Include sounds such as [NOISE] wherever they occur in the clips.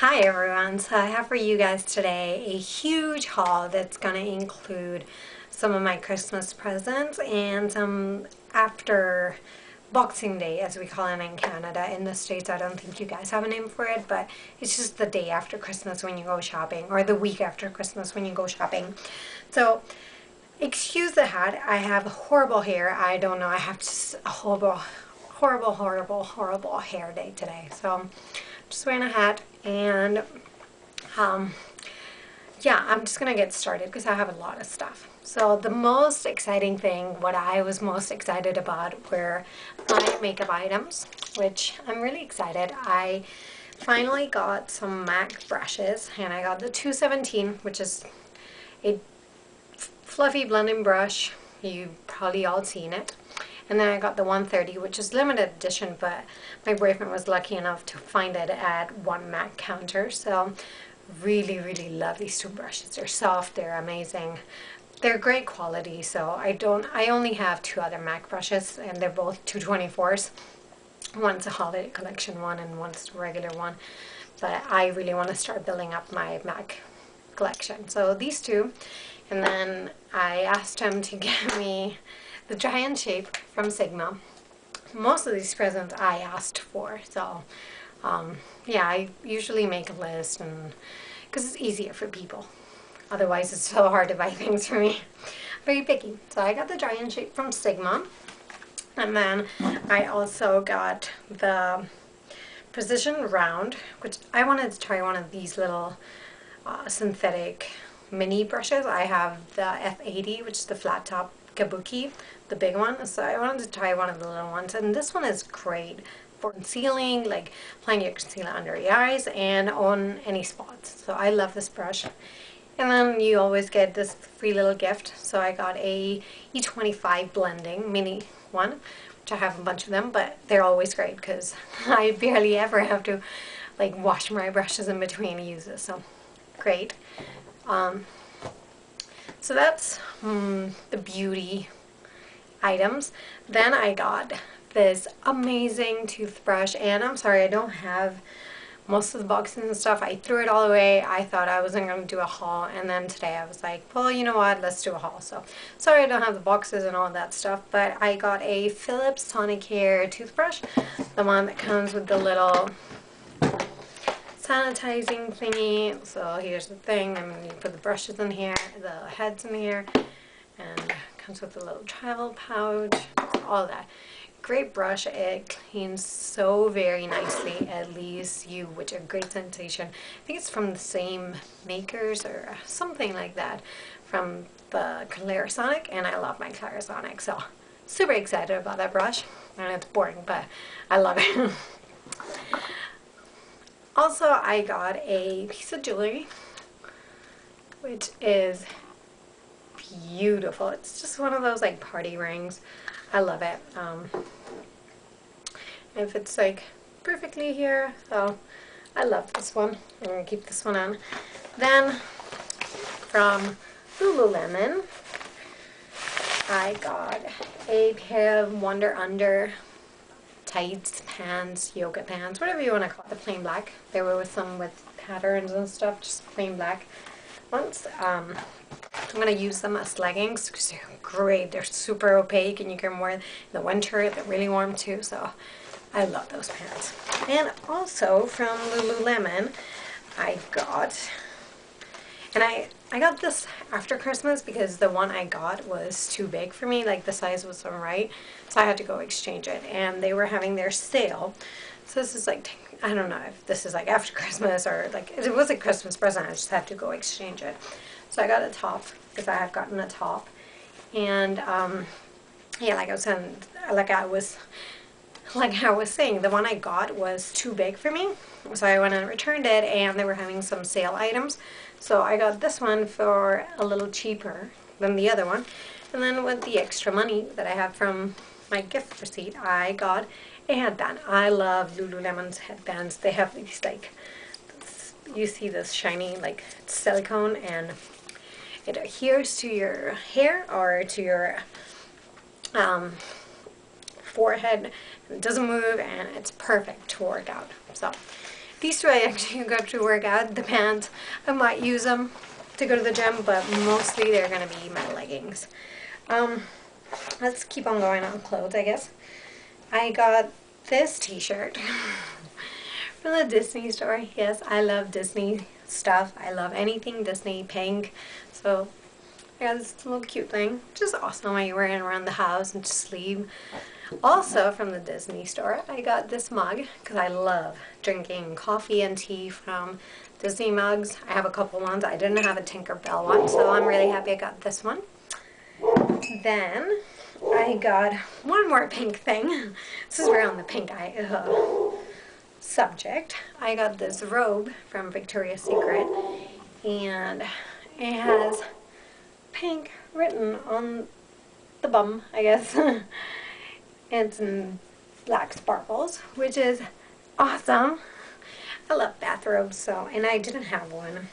Hi everyone, so I have for you guys today a huge haul that's going to include some of my Christmas presents and some after Boxing Day as we call it in Canada. In the States I don't think you guys have a name for it but it's just the day after Christmas when you go shopping or the week after Christmas when you go shopping. So excuse the hat, I have horrible hair. I don't know, I have just a horrible, horrible, horrible, horrible hair day today. So just wearing a hat and um, yeah, I'm just going to get started because I have a lot of stuff. So the most exciting thing, what I was most excited about were my makeup items, which I'm really excited. I finally got some MAC brushes and I got the 217, which is a fluffy blending brush. You've probably all seen it. And then I got the 130, which is limited edition, but my boyfriend was lucky enough to find it at one MAC counter. So really, really love these two brushes. They're soft, they're amazing. They're great quality, so I don't, I only have two other MAC brushes, and they're both 224s. One's a holiday collection one, and one's a regular one. But I really want to start building up my MAC collection. So these two, and then I asked him to [LAUGHS] get me the giant shape from Sigma. Most of these presents I asked for, so um, yeah, I usually make a list and because it's easier for people. Otherwise, it's so hard to buy [LAUGHS] things for me. Very picky. So I got the giant shape from Sigma. And then I also got the Precision Round, which I wanted to try one of these little uh, synthetic mini brushes. I have the F80, which is the flat top kabuki, the big one. So I wanted to try one of the little ones. And this one is great for concealing, like applying your concealer under your eyes and on any spots. So I love this brush. And then you always get this free little gift. So I got a E25 blending mini one, which I have a bunch of them, but they're always great because [LAUGHS] I barely ever have to like wash my brushes in between uses. So great. Um, so that's um, the beauty items. Then I got this amazing toothbrush and I'm sorry I don't have most of the boxes and stuff. I threw it all away. I thought I wasn't going to do a haul and then today I was like, well, you know what, let's do a haul. So sorry I don't have the boxes and all that stuff, but I got a Philips Sonicare toothbrush, the one that comes with the little sanitizing thingy. So here's the thing, I mean you put the brushes in here, the heads in here, and comes with a little travel pouch, all that. Great brush, it cleans so very nicely, it leaves you with a great sensation. I think it's from the same makers or something like that from the Clarisonic, and I love my Clarisonic, so super excited about that brush. And it's boring, but I love it. [LAUGHS] Also, I got a piece of jewelry, which is beautiful. It's just one of those like party rings. I love it. Um, it fits like perfectly here, so I love this one. I'm going to keep this one on. Then from Lululemon, I got a pair of Wonder Under tights, pants, yoga pants, whatever you want to call it, the plain black. They were with some with patterns and stuff, just plain black ones. Um, I'm going to use them as leggings because they're great. They're super opaque and you can wear in the winter. They're really warm too, so I love those pants. And also from Lululemon, I got, and I I got this after Christmas because the one I got was too big for me, like the size wasn't right, so I had to go exchange it, and they were having their sale, so this is like, I don't know if this is like after [LAUGHS] Christmas or like, it was a Christmas present, I just had to go exchange it. So I got a top, because I have gotten a top, and um, yeah, like I was saying, like I was, [LAUGHS] like I was saying, the one I got was too big for me, so I went and returned it, and they were having some sale items, so I got this one for a little cheaper than the other one. And then with the extra money that I have from my gift receipt, I got headband. I love Lululemon's headbands. They have these like, you see this shiny like silicone and it adheres to your hair or to your um, forehead. It doesn't move and it's perfect to work out. So these two I actually got to work out. The pants, I might use them to go to the gym, but mostly they're gonna be my leggings. Um, let's keep on going on clothes, I guess. I got this t-shirt [LAUGHS] from the Disney store. Yes, I love Disney stuff. I love anything Disney pink. So I got this little cute thing, which is awesome. I wear it around the house and just leave. Also from the Disney store, I got this mug because I love drinking coffee and tea from Disney mugs. I have a couple ones. I didn't have a Tinkerbell one, so I'm really happy I got this one. Then I got one more pink thing. This is around the pink eye uh, subject. I got this robe from Victoria's Secret and it has pink written on the bum, I guess. [LAUGHS] and some black sparkles, which is awesome. I love bathrobes, so, and I didn't have one.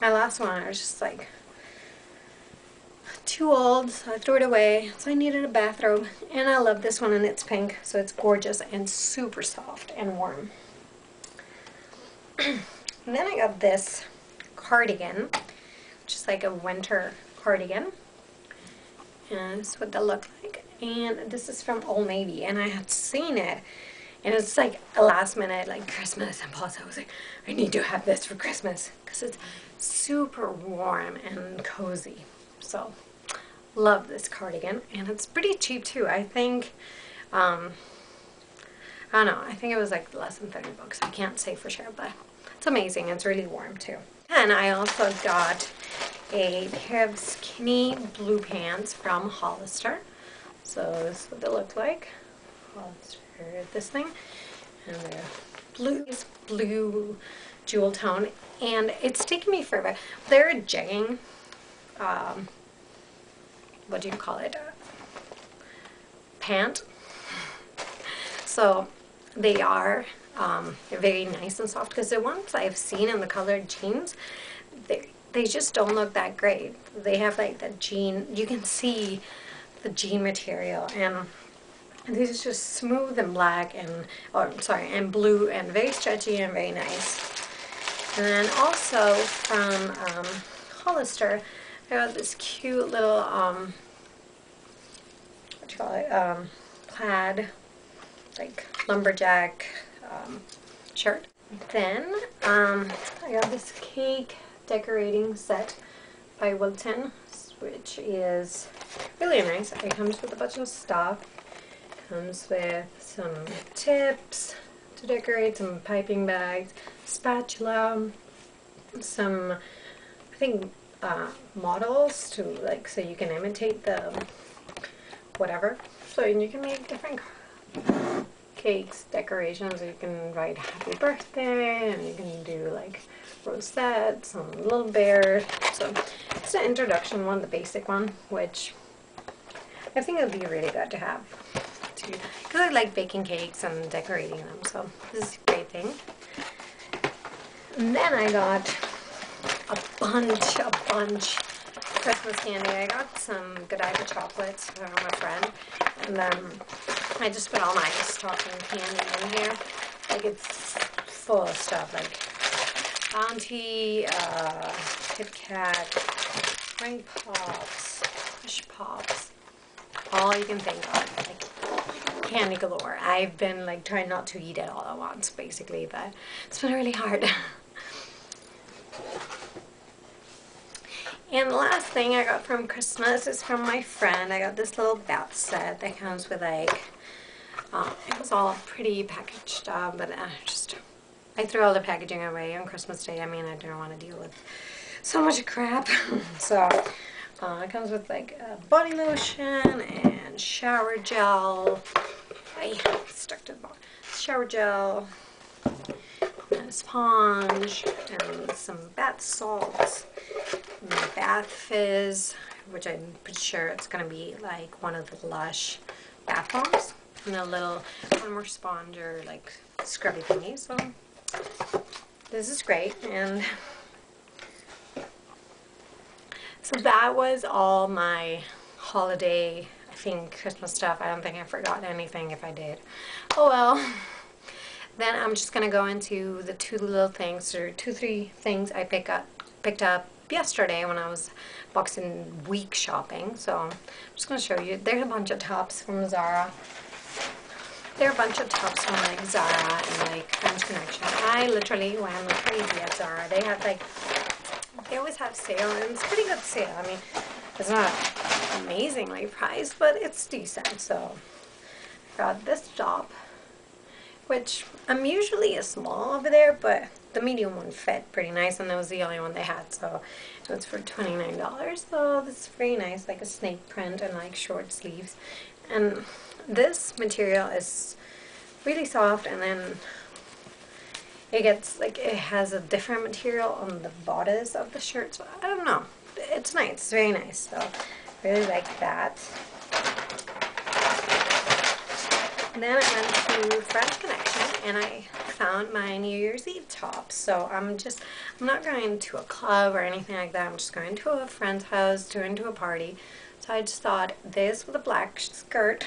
My last one, I was just like, too old, so I threw it away. So I needed a bathrobe, and I love this one, and it's pink, so it's gorgeous and super soft and warm. [CLEARS THROAT] and then I got this cardigan, which is like a winter cardigan. And this is what they look like. And this is from Old Navy, and I had seen it. And it's like a last minute, like Christmas impulse. I was like, I need to have this for Christmas because it's super warm and cozy. So Love this cardigan. And it's pretty cheap too. I think, um, I don't know, I think it was like less than 30 bucks. I can't say for sure, but it's amazing. It's really warm too. And I also got a pair of skinny blue pants from Hollister. So this is what they look like. Hollister, this thing. And they're blue, blue jewel tone. And it's taken me forever. They're a jegging. Um, what do you call it, pant. So they are um, very nice and soft because the ones I've seen in the colored jeans, they, they just don't look that great. They have like the jean, you can see the jean material and these is just smooth and black and, or sorry, and blue and very stretchy and very nice. And then also from um, Hollister, I got this cute little, um, what you call it, um, plaid, like lumberjack um, shirt. Then um, I got this cake decorating set by Wilton, which is really nice. It comes with a bunch of stuff. Comes with some tips to decorate, some piping bags, spatula, some, I think, uh, models to like so you can imitate the whatever. So you can make different cakes, decorations. You can write happy birthday and you can do like rosettes, some little bears. So it's an introduction one, the basic one, which I think it would be really good to have. Because I like baking cakes and decorating them. So this is a great thing. And then I got a bunch, a bunch Christmas candy. I got some Godiva chocolates from a friend, and then I just put all my stocking candy in here. Like it's full of stuff, like Bounty, uh, Kit Kat, Ring Pops, Push Pops, all you can think of, like candy galore. I've been like trying not to eat it all at once, basically, but it's been really hard. [LAUGHS] And the last thing I got from Christmas is from my friend. I got this little bath set that comes with like, um, it was all pretty packaged up, but I just, I threw all the packaging away on Christmas Day. I mean, I didn't want to deal with so much crap. [LAUGHS] so, uh, it comes with like body lotion and shower gel. I stuck to the bottom. Shower gel, and a sponge, and some bath salts bath fizz, which I'm pretty sure it's going to be like one of the Lush bath bombs. And a little, one more like scrubby thingy. So this is great. And [LAUGHS] so that was all my holiday, I think, Christmas stuff. I don't think I forgot anything if I did. Oh well. [LAUGHS] Then I'm just gonna go into the two little things or two three things I pick up picked up yesterday when I was Boxing Week shopping. So I'm just gonna show you. There's a bunch of tops from Zara. There are a bunch of tops from like Zara and like French Connection. I literally went crazy at Zara. They have like they always have sale and it's pretty good sale. I mean, it's not amazingly priced, but it's decent. So I got this top, which I'm usually a small over there, but the medium one fit pretty nice, and that was the only one they had. So it was for twenty nine dollars. So this is very nice, like a snake print and like short sleeves. And this material is really soft, and then it gets like it has a different material on the bodice of the shirt so I don't know it's nice it's very nice so really like that then I went to French Connection and I found my New Year's Eve top so I'm just I'm knot going to a club or anything like that I'm just going to a friend's house going to a party so I just thought this with a black skirt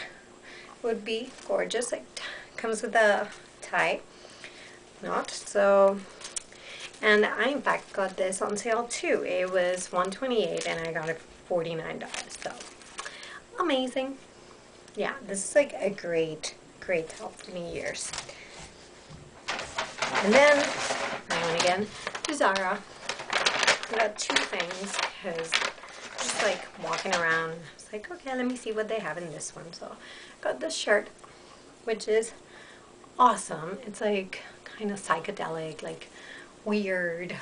would be gorgeous it comes with a tie not. So, and I in fact got this on sale too. It was 128 and I got it for $49. So, amazing. Yeah, this is like a great, great help for me Year's. And then I went again to Zara. I got two things because just like walking around. I was like, okay, let me see what they have in this one. So I got this shirt, which is awesome. It's like kind of psychedelic, like weird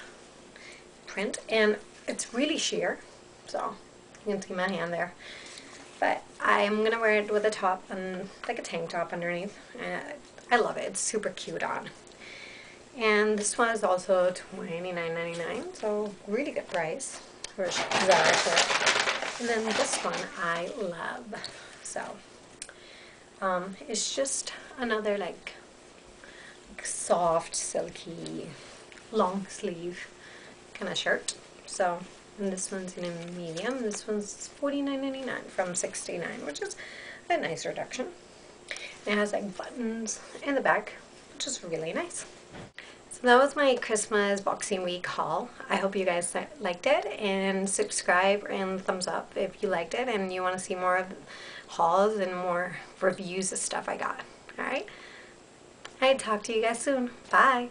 print. And it's really sheer, so you can see my hand there. But I'm going to wear it with a top and like a tank top underneath. I love it. It's super cute on. And this one is also $29.99, so really good price for Zara shirt. And then this one I love. So um, it's just another like soft, silky, long sleeve kind of shirt. So, and this one's in a medium. This one's $49.99 from 69, which is a nice reduction. It has like buttons in the back, which is really nice. So that was my Christmas Boxing Week haul. I hope you guys liked it and subscribe and thumbs up if you liked it and you want to see more of hauls and more reviews of stuff I got. Alright? I'd talk to you guys soon. Bye.